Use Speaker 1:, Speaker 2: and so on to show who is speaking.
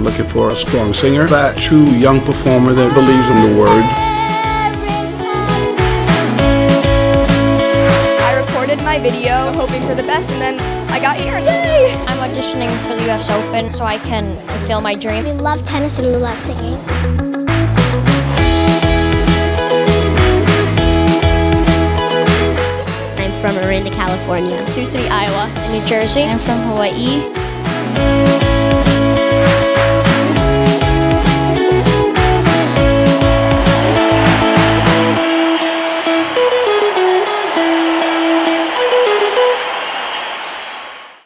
Speaker 1: looking for a strong singer, that true young performer that believes in the words.
Speaker 2: I recorded my video hoping for the best and then I got here. Yay!
Speaker 3: I'm auditioning for the US Open so I can fulfill my dream.
Speaker 4: We love tennis and we love singing.
Speaker 5: I'm from Orinda, California.
Speaker 6: I'm Sioux City, Iowa.
Speaker 3: In New Jersey.
Speaker 5: I'm from Hawaii.